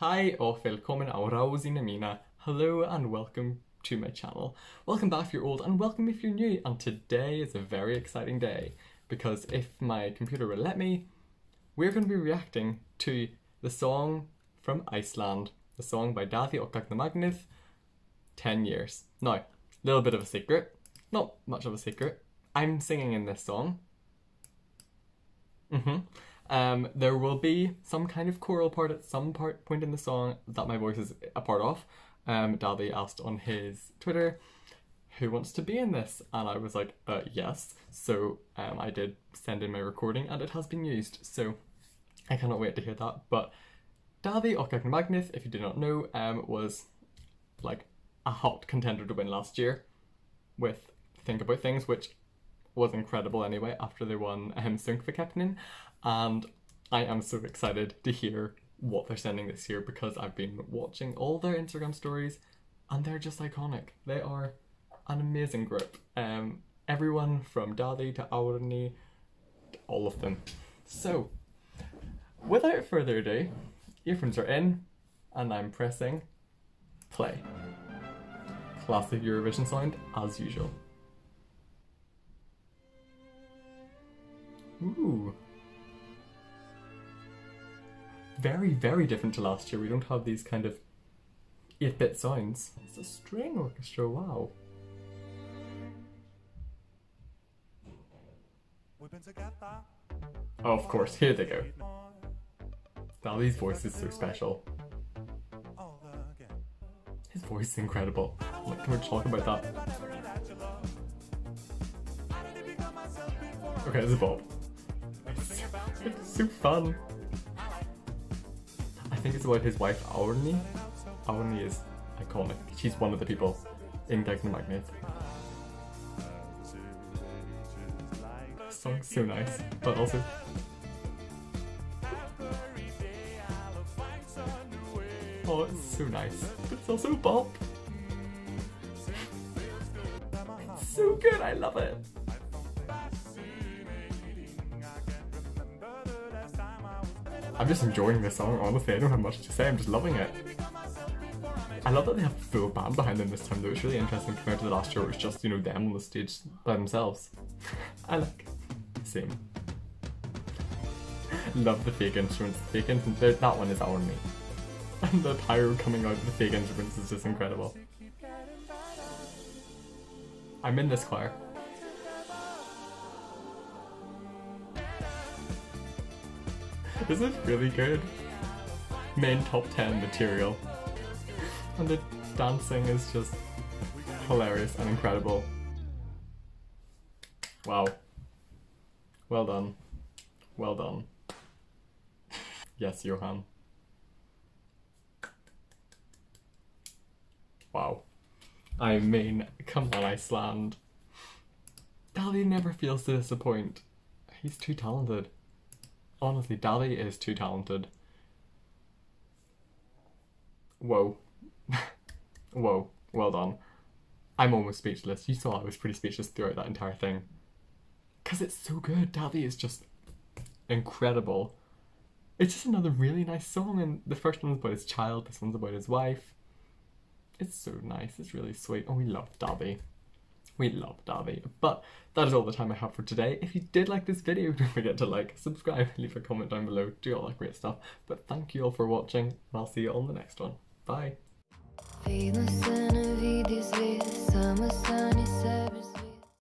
Hi och rausina mina. Hello and welcome to my channel. Welcome back if you're old and welcome if you're new. And today is a very exciting day because if my computer will let me, we're going to be reacting to the song from Iceland, the song by Daði og Gagnamagnið, 10 years. Now, a little bit of a secret, not much of a secret. I'm singing in this song. Hmm Um, there will be some kind of choral part at some part point in the song that my voice is a part of. Um, Daði asked on his Twitter, "Who wants to be in this?" And I was like, uh, "Yes." So um, I did send in my recording, and it has been used. So I cannot wait to hear that. But Daði og Gagnamagnið, if you do not know, um, was like a hot contender to win last year with Think About Things, which was incredible anyway after they won um, Söngvakeppnin. And I am so excited to hear what they're sending this year because I've been watching all their Instagram stories and they're just iconic. They are an amazing group. Um, everyone from Daði to Árný, all of them. So, without further ado, earphones are in and I'm pressing play. Classic Eurovision sound as usual. Ooh. Very, very different to last year. We don't have these kind of 8 bit sounds. It's a string orchestra, wow. Oh, of course, here they go. Now these voices so special. His voice is incredible. Like, can we talk about that? Okay, this is Bob. It's, so fun. I think it's about his wife Árný. Árný is iconic. She's one of the people in Gagnamagnið. Song's so nice, but also Oh, it's so nice. But It's also Bob. It's so good, I love it. I'm just enjoying this song, honestly. I don't have much to say, I'm just loving it. I love that they have a full band behind them this time though. It's really interesting compared to the last year where it was just, you know, them on the stage by themselves. I like. it. Same. love the fake instruments. The fake instruments, that one is our me. And the pyro coming out of the fake instruments is just incredible. I'm in this choir. This is really good. Main top 10 material. And the dancing is just hilarious and incredible. Wow. Well done. Well done. yes, Johan. Wow. I mean, come on, Iceland. Daði never fails to disappoint. He's too talented. Honestly, Daði is too talented. Whoa. Whoa. Well done. I'm almost speechless. You saw I was pretty speechless throughout that entire thing. Because it's so good. Daði is just incredible. It's just another really nice song, and the first one's about his child, this one's about his wife. It's so nice, it's really sweet. Oh, we love Daði. We love Daði. But that is all the time I have for today. If you did like this video, don't forget to like, subscribe, leave a comment down below, do all that great stuff. But thank you all for watching, and I'll see you on the next one. Bye!